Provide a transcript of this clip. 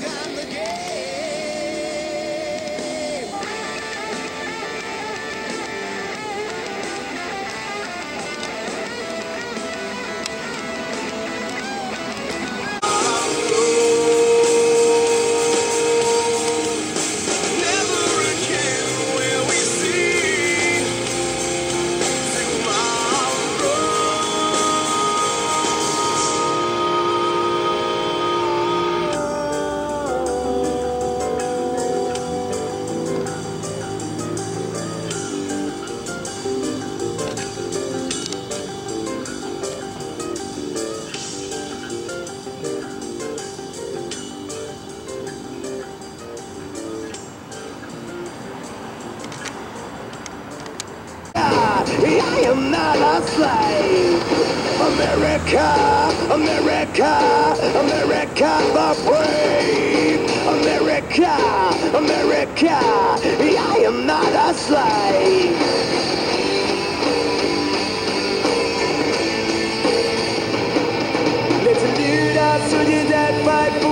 gun I am not a slave. America, America, America the brave. America, America, I am not a slave. Let's lead us to the that fight